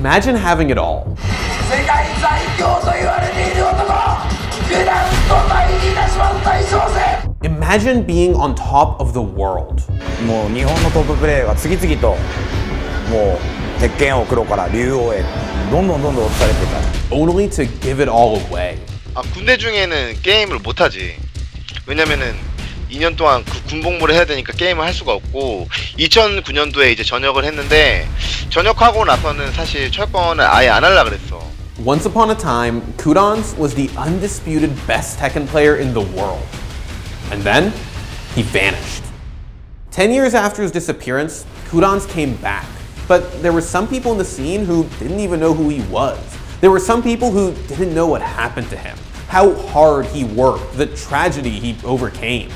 Imagine having it all. 世界最強と言われている男普段と対に出しまう大将戦 Imagine being on top of the world. もう日本のトッププレーヤーが次々ともう鉄拳王黒から竜王へどんどんどんどん落とされてた only to give it all away. 아 군대 중에는 게임을 못하지 왜냐면은 2년 동안 그 군복무를 해야 되니까 게임을 할 수가 없고 2009년도에 이제 전역을 했는데 전역하고 나서는 사실 철권을 아예 안 하려 그랬어. Once upon a time, Qudans was the undisputed best Tekken player in the world. And then he vanished. 10 years after his disappearance, Qudans came back. But there were some people in the scene who didn't even know who he was. There were some people who didn't know what happened to him, how hard he worked, the tragedy he overcame.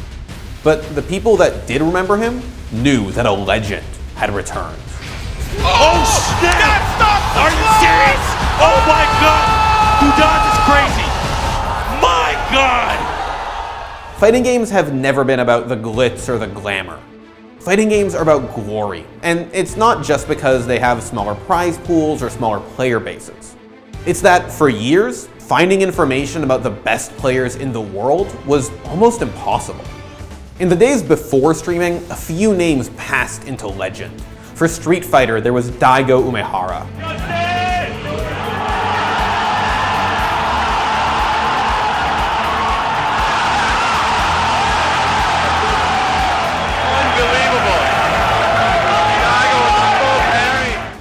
But the people that did remember him knew that a legend had returned. Oh, snap! Are you serious? Oh my god! Qudans is crazy! My god! Fighting games have never been about the glitz or the glamour. Fighting games are about glory, and it's not just because they have smaller prize pools or smaller player bases. It's that for years, finding information about the best players in the world was almost impossible. In the days before streaming, a few names passed into legend. For Street Fighter, there was Daigo Umehara.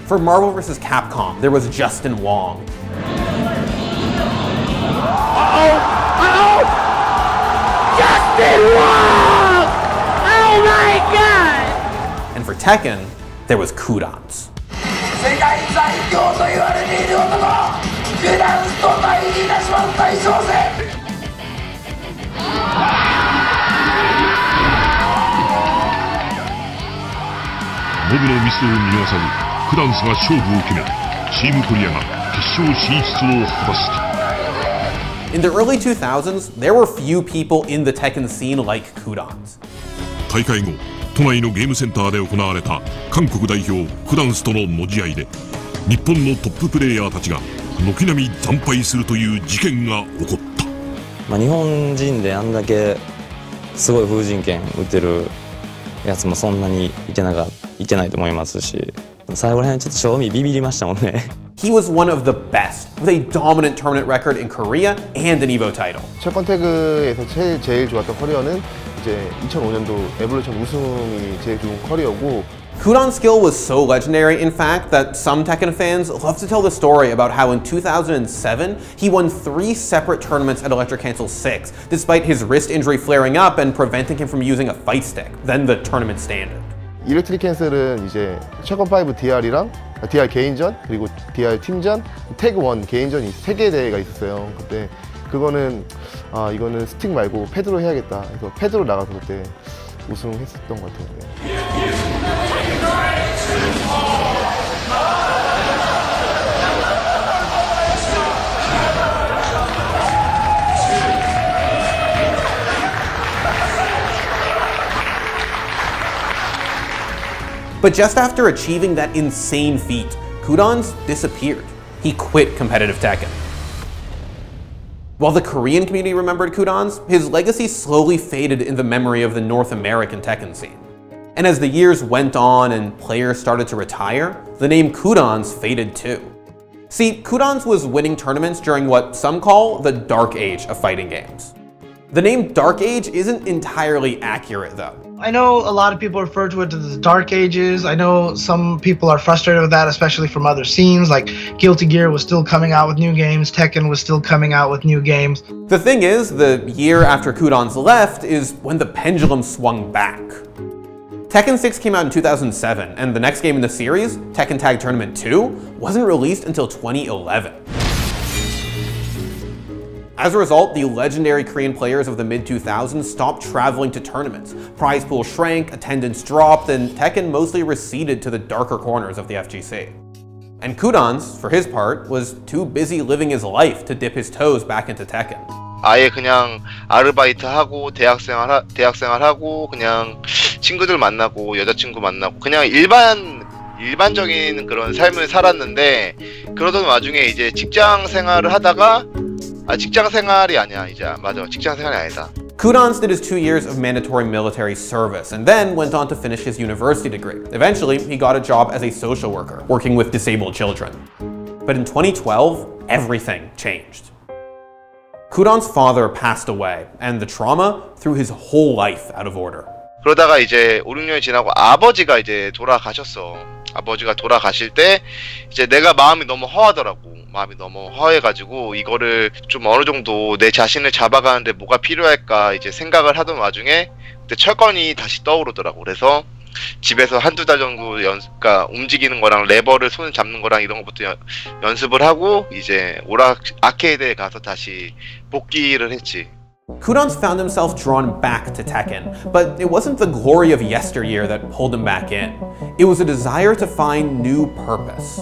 For Marvel vs. Capcom, there was Justin Wong. And for Tekken, there was Qudans. Oh my god! And for Tekken, there was Qudans. In the early 2000s, there were few people in the Tekken scene like Qudans. 大会後都内のゲームセンターで行われた韓国代表クダンスとの持ち合いで日本のトッププレイヤーたちが軒並み惨敗するという事件が起こったまあ、日本人であんだけすごい風神剣打てるやつもそんなにいけなかいけないと思いますし最後ら辺ちょっと正味ビビりましたもんね He was one of the best, with a dominant tournament record in Korea and an EVO title. 철권 태그에서 제일, 제일 좋았던 커리어는 이제 2005년도 에볼루션 우승이 제일 좋은 커리어고 Kudon's skill was so legendary, in fact, that some Tekken fans love to tell the story about how in 2007, he won three separate tournaments at Electric Cancel 6, despite his wrist injury flaring up and preventing him from using a fight stick, then the tournament standard. 일렉트릭 캔슬은 이제 철권 5 DR이랑 DR 개인전 그리고 DR 팀전 태그 원 개인전이 세 개 대회가 있었어요. 그때 그거는 아 이거는 스틱 말고 패드로 해야겠다. 그래서 패드로 나가서 그때 우승했었던 것 같아요. 네. But just after achieving that insane feat, Kudons disappeared. He quit competitive Tekken. While the Korean community remembered Qudans, his legacy slowly faded in the memory of the North American Tekken scene. And as the years went on and players started to retire, the name Qudans faded too. See, Qudans was winning tournaments during what some call the dark age of fighting games. The name Dark Age isn't entirely accurate though. I know a lot of people refer to it as the Dark Ages. I know some people are frustrated with that, especially from other scenes. Like Guilty Gear was still coming out with new games, Tekken was still coming out with new games. The thing is, the year after Qudans left is when the pendulum swung back. Tekken 6 came out in 2007, and the next game in the series, Tekken Tag Tournament 2, wasn't released until 2011. As a result, the legendary Korean players of the mid-2000s stopped traveling to tournaments. Prize pool shrank, attendance dropped, and Tekken mostly receded to the darker corners of the FGC. And Qudans, for his part, was too busy living his life to dip his toes back into Tekken. 아예 그냥 아르바이트 하고 대학생활 하, 대학생활 하고 그냥 친구들 만나고 여자친구 만나고 그냥 일반 일반적인 그런 삶을 살았는데 그러던 와중에 이제 직장 생활을 하다가 아 직장 생활이 아니야 이제 맞아 직장 생활이 아니다 Kudons did his two years of mandatory military service and then went on to finish his university degree. Eventually, he got a job as a social worker, working with disabled children. But in 2012, everything changed. Kudon's father passed away, and the trauma threw his whole life out of order. 그러다가 이제 5, 6년이 지나고 아버지가 이제 돌아가셨어. 아버지가 돌아가실 때 이제 내가 마음이 너무 허하더라고. 마음이 너무 허해가지고 이거를 좀 어느 정도 내 자신을 잡아가는데 뭐가 필요할까 이제 생각을 하던 와중에 그때 철권이 다시 떠오르더라고. 그래서 집에서 한두 달 정도 연, 그러니까 움직이는 거랑 레버를 손 잡는 거랑 이런 것부터 연, 연습을 하고 이제 오락 아케이드에 가서 다시 복귀를 했지. Qudans found himself drawn back to Tekken, but it wasn't the glory of yesteryear that pulled him back in. It was a desire to find new purpose.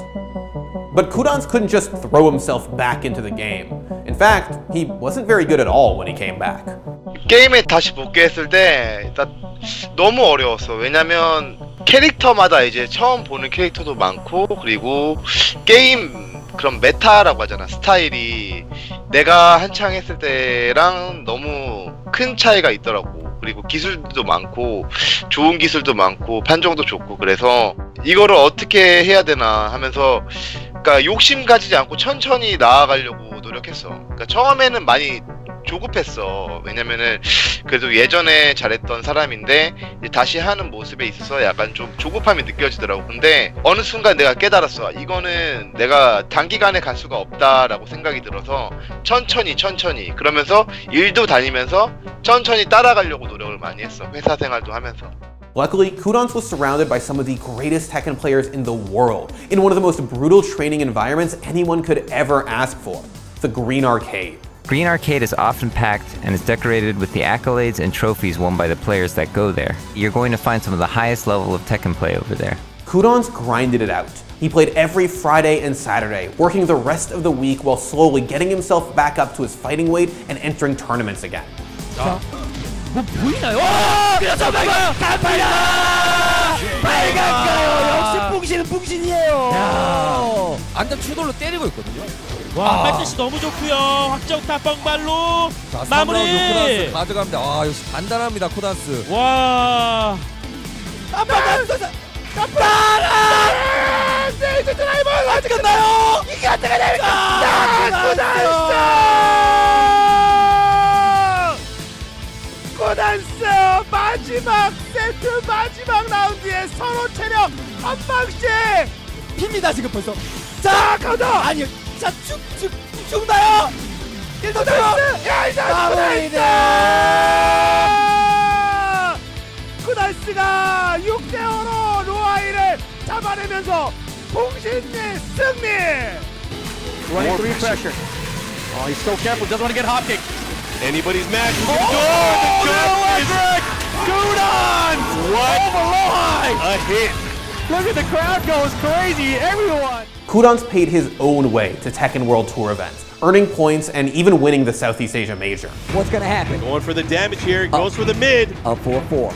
But Qudans couldn't just throw himself back into the game. In fact, he wasn't very good at all when he came back. 게임에 다시 복귀했을 때 일단 너무 어려웠어. 왜냐면 캐릭터마다 이제 처음 보는 캐릭터도 많고 그리고 게임 그런 메타라고 하잖아. 스타일이 내가 한창 했을 때랑 너무 큰 차이가 있더라고. 그리고 기술도 많고 좋은 기술도 많고 판정도 좋고 그래서 이거를 어떻게 해야 되나 하면서 그러니까 욕심 가지지 않고 천천히 나아가려고 노력했어. 그러니까 처음에는 많이 조급했어. 왜냐면은 그래도 예전에 잘했던 사람인데 다시 하는 모습에 있어서 약간 좀 조급함이 느껴지더라고. 근데 어느 순간 내가 깨달았어. 이거는 내가 단기간에 갈 수가 없다라고 생각이 들어서 천천히 천천히 그러면서 일도 다니면서 천천히 따라가려고 노력을 많이 했어. 회사 생활도 하면서. Luckily, Kudons was surrounded by some of the greatest Tekken players in the world, in one of the most brutal training environments anyone could ever ask for the Green Arcade. Green Arcade is often packed and is decorated with the accolades and trophies won by the players that go there. You're going to find some of the highest level of Tekken play over there. Qudans grinded it out. He played every Friday and Saturday, working the rest of the week while slowly getting himself back up to his fighting weight and entering tournaments again. Oh. 와! 와, 팔뜻이 너무 좋고요. 확정 타 뻥발로 자, 마무리. 코단스 가져갑니다. 와, 역시 단단합니다, 코단스. 와. 아빠가 따라! 세이드 드라이버 어디 갔나요? 이게 어떻게 됩니까? 고단스! 고단스 마지막 세트 마지막 라운드에 서로 체력 한 방씩 핍니다 지금 벌써 자 카운터 아니 요 자쭉쭉 죽나요? 일도 나이스! 야 이제 고단스! 쿠달스가 6대5로 로아이를 잡아내면서 공신리 승리! Running through pressure. Oh, he's so careful. Doesn't want to get hop kicked. Anybody's match. He's gonna do it. The jump is Gudon! What? A hit. Look at the crowd goes crazy. Everyone. Qudans paid his own way to Tekken World Tour events, earning points and even winning the Southeast Asia Major. What's gonna happen? Going for the damage here. Uh, goes for the mid. Up 4-4.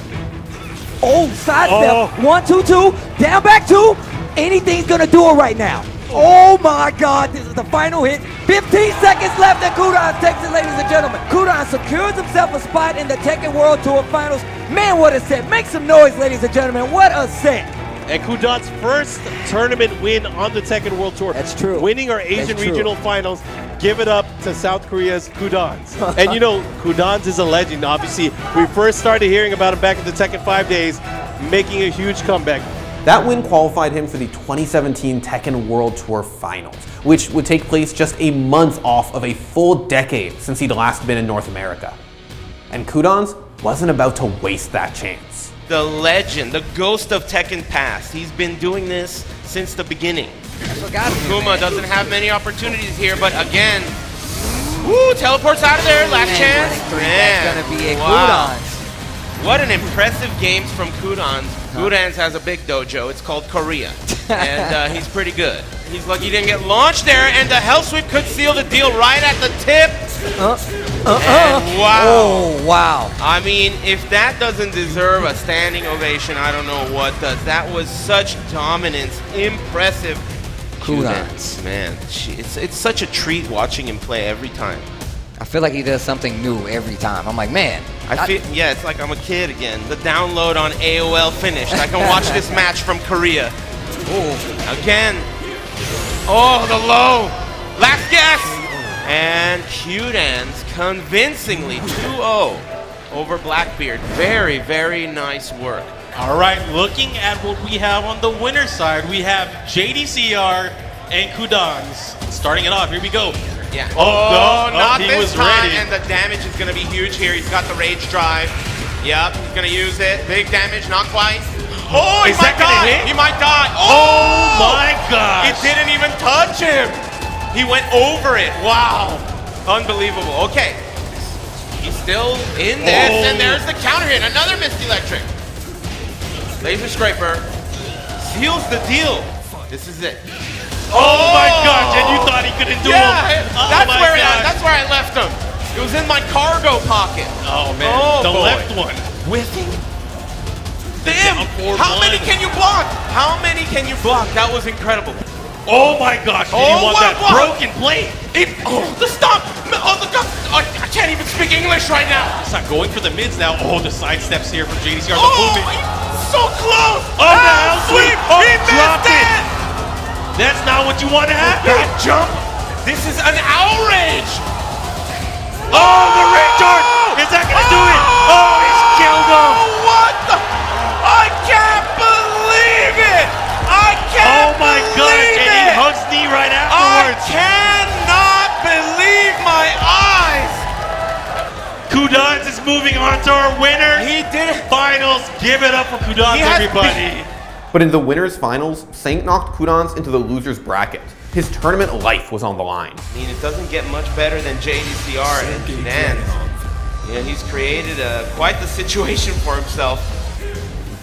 Oh, side oh. step. Oh. One, two, two. Down, back, two. Anything's gonna do it right now. Oh my God, this is the final hit. 15 seconds left and Kudon takes it, ladies and gentlemen. Kudon secures himself a spot in the Tekken World Tour Finals. Man, what a set. Make some noise, ladies and gentlemen. What a set. And Qudans' first tournament win on the Tekken World Tour. That's true. Winning our Asian regional finals. Give it up to South Korea's Qudans. and you know, Qudans is a legend. Obviously, we first started hearing about him back in the Tekken 5 days, making a huge comeback. That win qualified him for the 2017 Tekken World Tour Finals, which would take place just a month off of a full decade since he'd last been in North America. And Qudans wasn't about to waste that chance. The legend, the ghost of Tekken Past. He's been doing this since the beginning. Kuma doesn't have many opportunities here, but again, woo, teleports out of there, last Man, chance. Man, that's gonna be a wow. Qudans. What an impressive games from Qudans. Qudans has a big dojo. It's called Korea, and uh, he's pretty good. He's lucky he didn't get launched there, and the hell sweep could seal the deal right at the tip. Uh, And wow. Oh, wow. I mean, if that doesn't deserve a standing ovation, I don't know what does. That was such dominance. Impressive. Kudos. Man, she- it's, it's such a treat watching him play every time. I feel like he does something new every time. I'm like, man. I feel, yeah, it's like I'm a kid again. The download on AOL finished. I can watch this match from Korea. Again. Oh, the low. Last guess. And Qudans convincingly 2-0 over Blackbeard. Very, very nice work. All right, looking at what we have on the winner side, we have JDCR and Qudans. Starting it off, here we go. Yeah. Oh, Oh, no, not he this was time. ready. And the damage is going to be huge here. He's got the rage drive. Yep, he's going to use it. Big damage, not quite. Oh, he Is might that gonna die. hit? He might die. Oh, oh! my god! It didn't even touch him. He went over it. Wow. Unbelievable. Okay. He's still in this, Oh. and there's the counter hit. Another Mist Electric. Laser Scraper seals the deal. This is it. Oh my oh. gosh, and you thought he couldn't do yeah, him. Oh that's where I, that's where I left him. It was in my cargo pocket. Oh man, Oh, the boy. left one. Whiffing. Damn! How one. many can you block? How many can you block? That was incredible. Oh my gosh, did Oh, you want what, that broken plate? It, oh, the stop! Oh, the stop! I, I can't even speak English right now. It's not going for the mids now. Oh, the side steps here from JDCR. The Oh, movement. so close! Oh, the house sweep. Oh, he dropped it. it! That's not what you want to happen. That jump! This is an outrage! Qudans is moving on to our winner. He did it. Finals. Give it up for Qudans, everybody. But in the winners finals, Saint knocked Qudans into the losers bracket. His tournament life was on the line. I mean, it doesn't get much better than JDCR and Nance. Yeah, he's created uh, quite the situation for himself.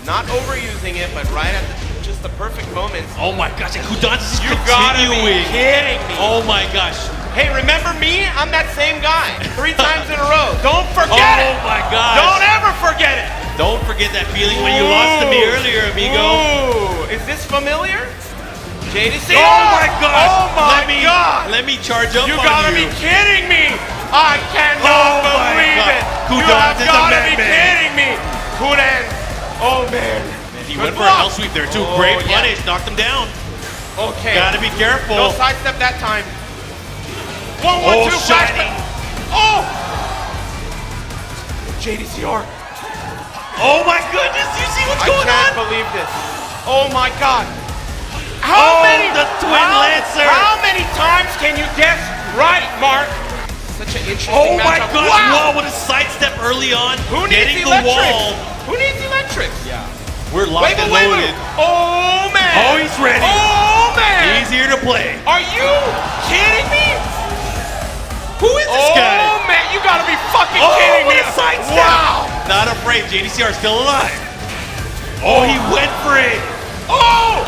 Not overusing it, but right at the, just the perfect moments. Oh my gosh, and Qudans is You gotta be continuing. kidding me. Oh my gosh. Hey, remember me? I'm that same guy. Three times in a row. Don't forget oh it. Oh my gosh. Don't ever forget it. Don't forget that feeling when you lost to me earlier, amigo. Ooh, is this familiar? JDC. Oh my oh gosh. Oh my let me, god. Let me charge up You on gotta you. be kidding me! I cannot Oh believe it! Qudans you have gotta be kidding me! Qudans! Oh man! He Good went for a block. hell sweep there too. Oh, Great yeah. punish. Knocked him down. Okay. Gotta be careful. No sidestep that time. One, one, Oh, two, flashback. Oh! JDCR. Oh my goodness, you see what's I going on? I can't believe this. Oh my god. How Oh, many the twin how, lancer. How many times can you guess right, Mark? Such an oh interesting Oh my matchup. gosh, Wow. wow, what a sidestep early on. Who needs Getting the wall. We're locked and loaded. Oh man. Oh, he's ready. Oh man. He's here to play. Are you kidding me? Who is this oh guy? Oh, man, you gotta be fucking Oh, kidding me. Wow. Not afraid. JDCR still alive. Oh, oh, he went for it. Oh!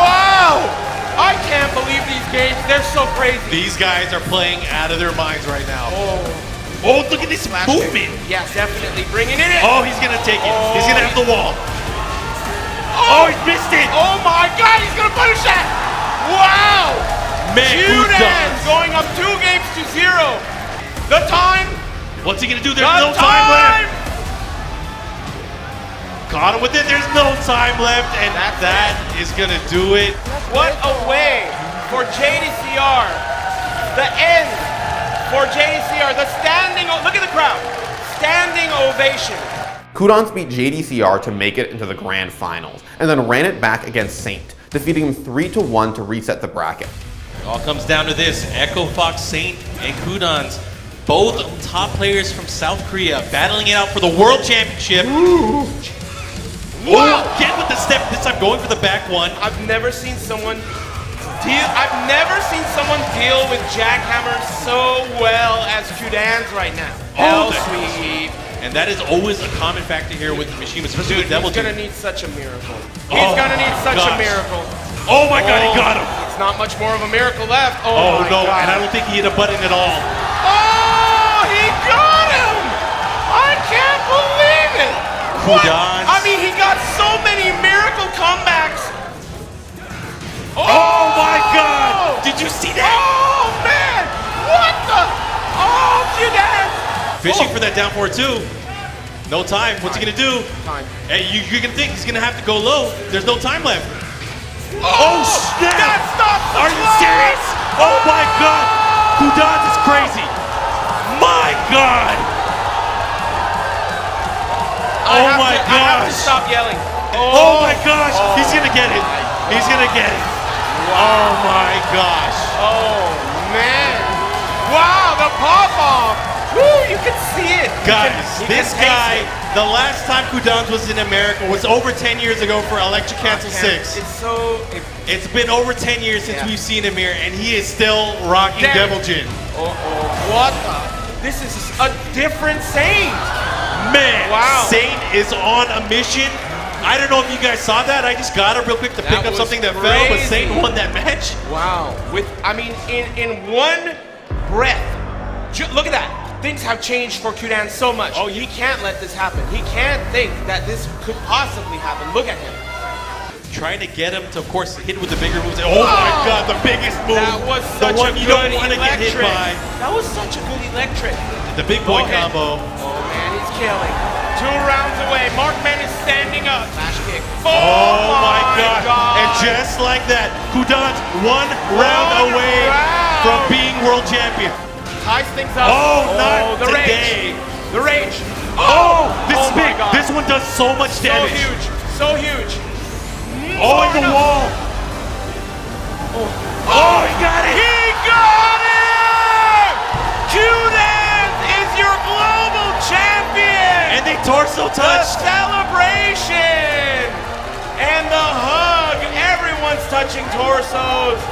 Wow! I can't believe these games. They're so crazy. These guys are playing out of their minds right now. Oh. Oh, look at this Flash movement. Yeah, definitely bringing it in. Oh, he's gonna take it. He's gonna oh. have the wall. Oh, Oh, he missed it. Oh my god, he's gonna punish that! Wow! Man, Judan going up two games to zero. The time. What's he gonna do? There's the no time left. Caught him with it. There's no time left, and That's that is gonna do it. What a way for JDCR. The end for JDCR. The standing. O- look at the crowd. Standing ovation. Qudans beat JDCR to make it into the grand finals, and then ran it back against Saint, defeating him 3 to 1 to reset the bracket. It all comes down to this: Echo Fox Saint and Qudans, both top players from South Korea, battling it out for the World Championship. Wow! Again with the step. This time going for the back one. I've never seen someone deal. I've never seen someone deal with Jackhammer so well as Qudans right now. Hell sweep. And that is always a common factor here with Mishima, especially Dude, with Devil He's going to need such a miracle. Oh He's oh going to need such gosh. a miracle. Oh my oh, god, he oh, got him. It's not much more of a miracle left. Oh, oh no, god. and I don't think he hit a button at all. Oh, he got him. I can't believe it. what I mean, he got so many miracle comebacks. Oh, my oh! God! Did you see that? Oh man! What the? Oh, Kudan! Fishing for that down four two. No time. What's he gonna do? Time. Hey, you, you can think he's gonna have to go low. There's no time left. Oh, oh snap! That stops the Are you clock! serious? Oh my God! Qudans is crazy. My God! I Oh my to, I have to stop yelling. Oh, my oh. gosh! He's gonna get it. He's gonna get it. Oh my gosh! Oh man! Wow, the pop off! Woo, you can see it. You Guys, can- you this guy, it. the last time Qudans was in America was over 10 years ago for Electric oh, Cancel Can't- 6. It's so. It, It's been over 10 years since Yeah. we've seen him here, and he is still rocking Damn. Devil Jin. oh, oh, what the? This is a different Saint. Man, Wow. Saint is on a mission. I don't know if you guys saw that. I just got it real quick to That pick up something that fell, but crazy. Saint won that match. Wow. With I mean, in in one breath, look at that. Things have changed for Kudan so much. Oh, he can't let this happen. He can't think that this could possibly happen. Look at him. Trying to get him to, of course, hit with the bigger moves. Oh my oh! God, the biggest move. That was the such one a you good don't want to get hit electric. by. That was such a good electric. The big boy combo. Oh man, he's killing. Two rounds away. Markman is standing up. Flash kick. Oh, oh, my my God. God. And just like that, Qudans one round One away round. from being world champion. Ties things up. Oh, not oh, the today. rage. The rage. Oh, this oh is big. God. This one does so much So damage. So huge. So huge. Oh, in the wall. Oh, oh, he got it. He got it! Kudan And they torso The celebration! And the hug! Everyone's touching torsos!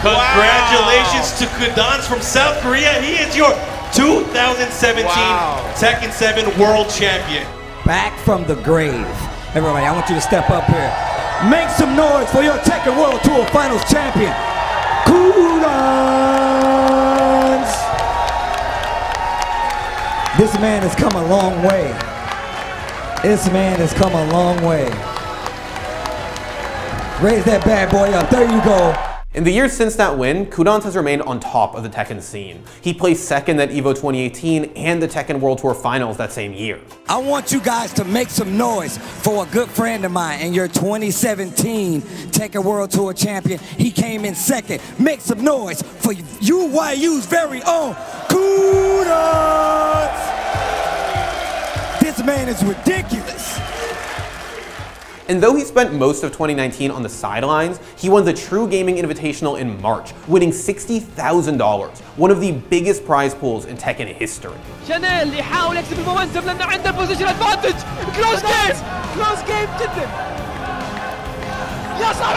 Congratulations to Qudans from South Korea. He is your 2017 Wow. Tekken 7 World Champion. Back from the grave. Everybody, I want you to step up here. Make some noise for your Tekken World Tour Finals champion, Qudans. This man has come a long way. This man has come a long way. Raise that bad boy up. There you go. In the years since that win, Qudans has remained on top of the Tekken scene. He placed second at EVO 2018 and the Tekken World Tour Finals that same year. I want you guys to make some noise for a good friend of mine and your 2017 Tekken World Tour champion. He came in second. Make some noise for UYU's very own Kudans. This man is ridiculous. And though he spent most of 2019 on the sidelines, he won the True Gaming Invitational in March, winning $60,000, one of the biggest prize pools in Tekken history. شانيل يحاول يكسب المومنتم لانه عنده بوزيشن ادفانتج كلوز جيم كلوز جيم جدا يا صار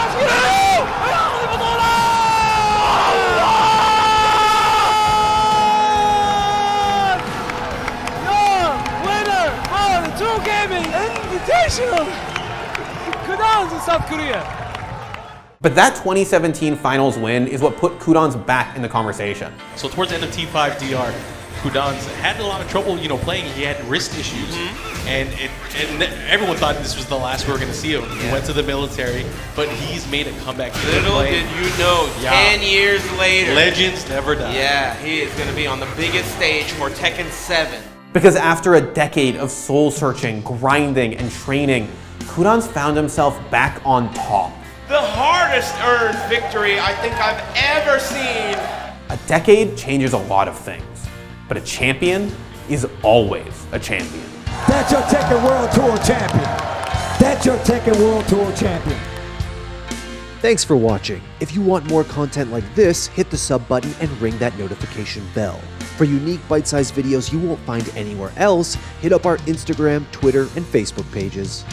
Invitational Qudans in South Korea But that 2017 finals win is what put Qudans back in the conversation. So towards the end of T5 DR, Qudans had a lot of trouble, you know, playing. He had wrist issues, Mm-hmm. and it, and everyone thought this was the last we were going to see him. He went to the military, but he's made a comeback. Little did you know, Yeah. 10 years later. Legends never die. Yeah, he is going to be on the biggest stage for Tekken 7. Because after a decade of soul searching, grinding, and training, Qudans found himself back on top. The hardest earned victory I think I've ever seen. A decade changes a lot of things, but a champion is always a champion. That's your Tekken World Tour champion. That's your Tekken World Tour champion. Thanks for watching. If you want more content like this, hit the sub button and ring that notification bell. For unique bite-sized videos you won't find anywhere else, hit up our Instagram, Twitter, and Facebook pages.